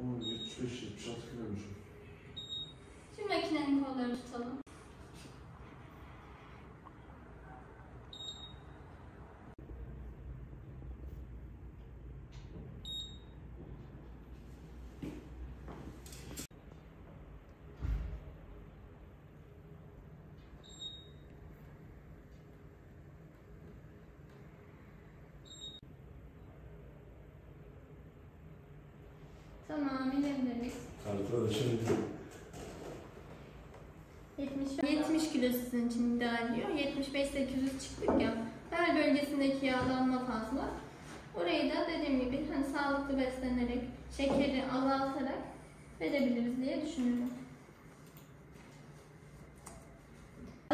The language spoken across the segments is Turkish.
O 75-76 kiloymuş. Şimdi makinenin kollarını tutalım. Tamam, ilerleriz. Arkadaşım 70, 70 kilo sizin için ideal diyor. 75 800 çıktık ya. Bel bölgesindeki yağlanma fazla. Orayı da dediğim gibi hani sağlıklı beslenerek, şekeri azaltarak verebiliriz diye düşünüyorum.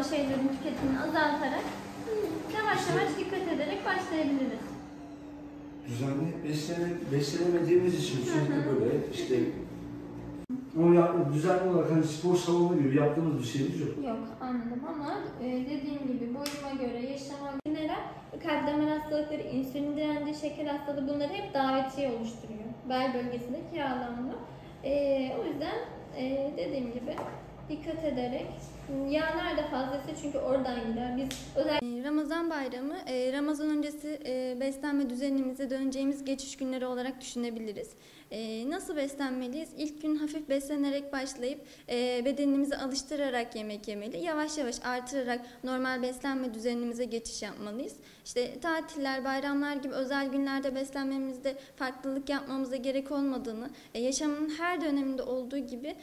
Şeylerin tüketimini azaltarak yavaş yavaş dikkat ederek başlayabiliriz. Düzenli beslene, beslenemediğimiz için sürekli böyle işte ama ya, düzenli olarak hani spor salonu gibi yaptığımız bir şeyimiz yok. Yok anladım ama e, dediğim gibi boyuma göre, yaşama göre kalp damar hastalıkları, insülin direnci, şeker hastalığı bunları hep davetiye oluşturuyor. Bel bölgesindeki yağlanma. E, o yüzden e, dediğim gibi dikkat ederek yağlar da fazlası çünkü oradan gider. Biz özel Ramazan bayramı, e, Ramazan öncesi e, beslenme düzenimize döneceğimiz geçiş günleri olarak düşünebiliriz. E, nasıl beslenmeliyiz? İlk gün hafif beslenerek başlayıp bedenimizi alıştırarak yemek yemeli. Yavaş yavaş artırarak normal beslenme düzenimize geçiş yapmalıyız. İşte tatiller, bayramlar gibi özel günlerde beslenmemizde farklılık yapmamıza gerek olmadığını, yaşamın her döneminde olduğu gibi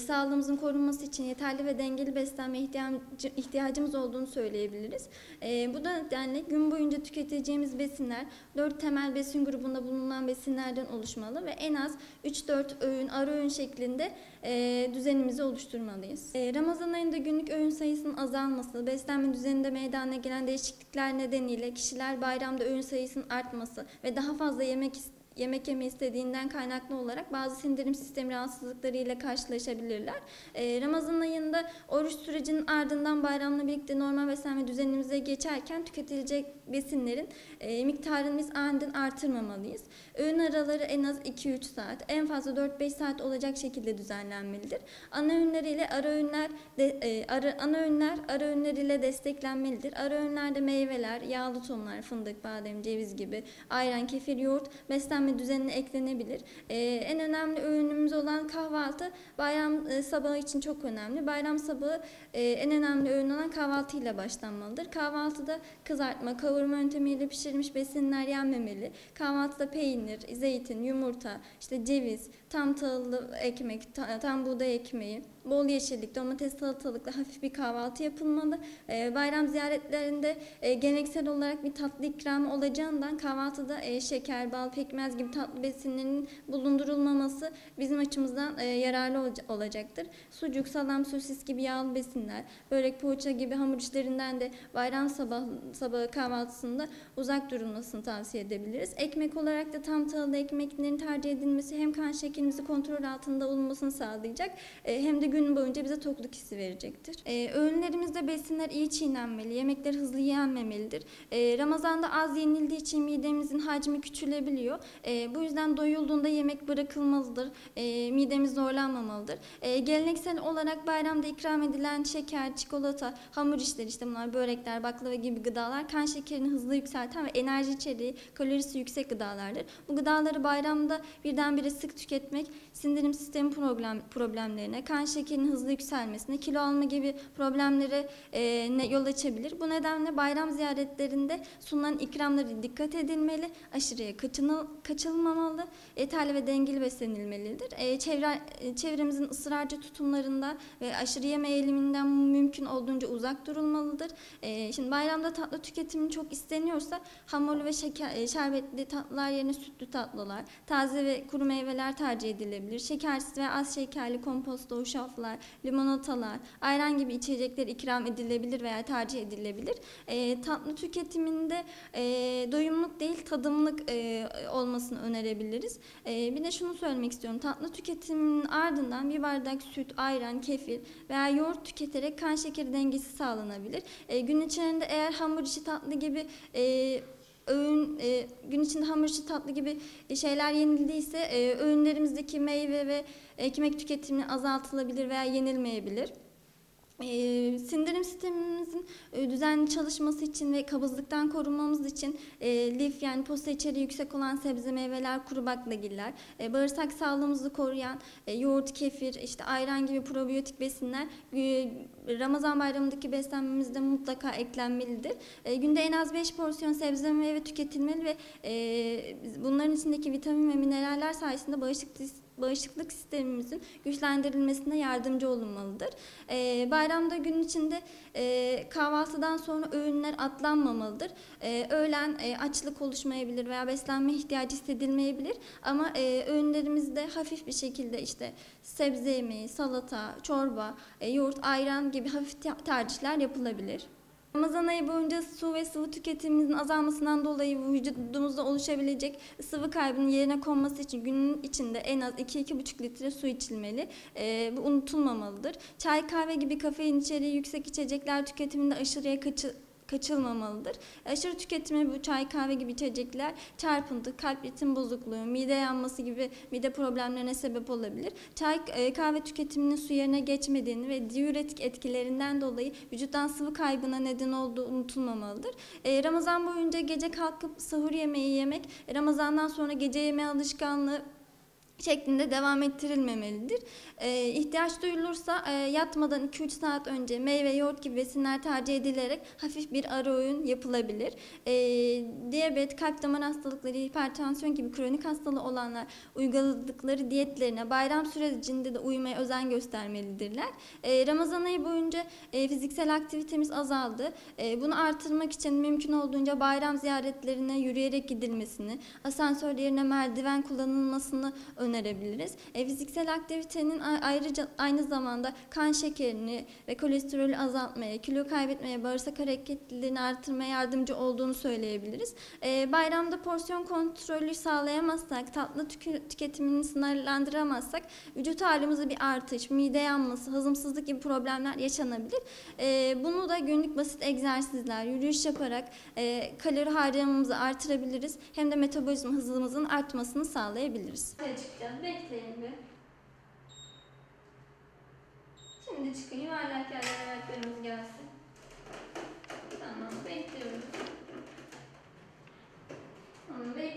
sağlığımızın korunması için yeterli ve dengeli beslenme ihtiyacı, ihtiyacımız olduğunu söyleyebiliriz. E, bu nedenle gün boyunca tüketeceğimiz besinler dört temel besin grubunda bulunan besinlerden oluşmalı ve en az 3-4 öğün, ara öğün şeklinde e, düzenimizi oluşturmalıyız. E, Ramazan ayında günlük öğün sayısının azalması, beslenme düzeninde meydana gelen değişiklikler nedeniyle kişiler bayramda öğün sayısının artması ve daha fazla yemek ist- yemek yeme istediğinden kaynaklı olarak bazı sindirim sistemi rahatsızlıkları ile karşılaşabilirler. Ee, Ramazan ayında oruç sürecinin ardından bayramla birlikte normal beslenme düzenimize geçerken tüketilecek besinlerin e, miktarını aniden artırmamalıyız. Öğün araları en az 2-3 saat, en fazla 4-5 saat olacak şekilde düzenlenmelidir. Ana öğünler ile ara öğünler de, e, ara, ana öğünler ara öğünler ile desteklenmelidir. Ara öğünlerde meyveler, yağlı tohumlar, fındık, badem, ceviz gibi ayran, kefir, yoğurt beslenme düzenine eklenebilir. E, en önemli öğünümüz olan kahvaltı bayram e, sabahı için çok önemli. Bayram sabahı e, en önemli öğün olan kahvaltıyla başlanmalıdır. Kahvaltıda kızartma, kavurma yöntemiyle pişirilmiş besinler yenmemeli. Kahvaltıda peynir, zeytin, yumurta, işte ceviz, tam tahıllı ekmek, ta- tam buğday ekmeği, bol yeşillik, domates, salatalıkla hafif bir kahvaltı yapılmalı. Ee, bayram ziyaretlerinde e, geleneksel olarak bir tatlı ikramı olacağından kahvaltıda e, şeker, bal, pekmez gibi tatlı besinlerin bulundurulmaması bizim açımızdan e, yararlı olaca- olacaktır. Sucuk, salam, sosis gibi yağlı besinler, börek, poğaça gibi hamur işlerinden de bayram sabah sabahı kahvaltısında uzak durulmasını tavsiye edebiliriz. Ekmek olarak da tam tahıllı ekmeklerin tercih edilmesi hem kan şekerimizi kontrol altında olmasını sağlayacak e, hem de gün boyunca bize tokluk hissi verecektir. E, öğünlerimizde besinler iyi çiğnenmeli, yemekler hızlı yenmemelidir. E, Ramazan'da az yenildiği için midemizin hacmi küçülebiliyor. E, bu yüzden doyulduğunda yemek bırakılmalıdır. E, midemiz zorlanmamalıdır. E, geleneksel olarak bayramda ikram edilen şeker, çikolata, hamur işleri işte bunlar börekler, baklava gibi gıdalar kan şekerini hızlı yükselten ve enerji içeriği, kalorisi yüksek gıdalardır. Bu gıdaları bayramda birdenbire sık tüketmek sindirim sistemi problem, problemlerine, kan şekerinin hızlı yükselmesine, kilo alma gibi problemlere e, ne, yol açabilir. Bu nedenle bayram ziyaretlerinde sunulan ikramlara dikkat edilmeli, aşırıya kaçınıl, kaçılmamalı, yeterli ve dengeli beslenilmelidir. E, çevre, e, çevremizin ısrarcı tutumlarında ve aşırı yeme eğiliminden mümkün olduğunca uzak durulmalıdır. E, şimdi bayramda tatlı tüketimi çok isteniyorsa hamurlu ve şeker, e, şerbetli tatlılar yerine sütlü tatlılar, taze ve kuru meyveler tercih edilebilir. Şekersiz ve az şekerli komposto, uşaflar, limonatalar, ayran gibi içecekler ikram edilebilir veya tercih edilebilir. E, tatlı tüketiminde e, doyumluk değil tadımlık e, olmasını önerebiliriz. E, bir de şunu söylemek istiyorum. Tatlı tüketiminin ardından bir bardak süt, ayran, kefir veya yoğurt tüketerek kan şekeri dengesi sağlanabilir. E, gün içerisinde eğer hamur işi tatlı gibi e, öğün e, gün içinde hamur işi tatlı gibi şeyler yenildiyse e, öğünlerimizdeki meyve ve ekmek tüketimi azaltılabilir veya yenilmeyebilir. E, sindirim sistemimizin e, düzenli çalışması için ve kabızlıktan korunmamız için e, lif yani posta içeriği yüksek olan sebze meyveler, kuru baklagiller, e, bağırsak sağlığımızı koruyan e, yoğurt, kefir, işte ayran gibi probiyotik besinler e, Ramazan bayramındaki beslenmemizde mutlaka eklenmelidir. E, günde en az 5 porsiyon sebze meyve tüketilmeli ve e, bunların içindeki vitamin ve mineraller sayesinde bağışıklık bağışıklık sistemimizin güçlendirilmesine yardımcı olunmalıdır. E, bayramda gün içinde e, kahvaltıdan sonra öğünler atlanmamalıdır. E, öğlen e, açlık oluşmayabilir veya beslenme ihtiyacı hissedilmeyebilir ama e, öğünlerimizde hafif bir şekilde işte sebze yemeği, salata, çorba, e, yoğurt, ayran gibi hafif te- tercihler yapılabilir. Ramazan ayı boyunca su ve sıvı tüketimimizin azalmasından dolayı vücudumuzda oluşabilecek sıvı kaybının yerine konması için günün içinde en az 2-2,5 litre su içilmeli. Ee, bu unutulmamalıdır. Çay, kahve gibi kafein içeriği yüksek içecekler tüketiminde aşırıya kaçı- kaçılmamalıdır. Aşırı tüketimi bu çay, kahve gibi içecekler çarpıntı, kalp ritim bozukluğu, mide yanması gibi mide problemlerine sebep olabilir. Çay, e, kahve tüketiminin su yerine geçmediğini ve diüretik etkilerinden dolayı vücuttan sıvı kaybına neden olduğu unutulmamalıdır. E, Ramazan boyunca gece kalkıp sahur yemeği yemek, Ramazandan sonra gece yeme alışkanlığı şeklinde devam ettirilmemelidir. Ee, ihtiyaç duyulursa e, yatmadan 2-3 saat önce meyve, yoğurt gibi besinler tercih edilerek hafif bir ara öğün yapılabilir. Ee, diyabet, kalp damar hastalıkları, hipertansiyon gibi kronik hastalığı olanlar uyguladıkları diyetlerine bayram sürecinde de uymaya özen göstermelidirler. Ee, Ramazan ayı boyunca e, fiziksel aktivitemiz azaldı. E, bunu artırmak için mümkün olduğunca bayram ziyaretlerine yürüyerek gidilmesini, asansör yerine merdiven kullanılmasını önerebiliriz. E, fiziksel aktivitenin ayrıca aynı zamanda kan şekerini ve kolesterolü azaltmaya, kilo kaybetmeye, bağırsak hareketliliğini artırmaya yardımcı olduğunu söyleyebiliriz. E, bayramda porsiyon kontrolü sağlayamazsak, tatlı tükü- tüketimini sınırlandıramazsak vücut ağrımızda bir artış, mide yanması, hazımsızlık gibi problemler yaşanabilir. E, bunu da günlük basit egzersizler, yürüyüş yaparak e, kalori harcamamızı artırabiliriz. Hem de metabolizma hızımızın artmasını sağlayabiliriz. Yukarı çıkacağız. Bekleyin bir. Şimdi çıkın. Yuvarlak yerlere ayaklarımız gelsin. Tamam. Bekliyoruz. Tamam. Bekliyoruz.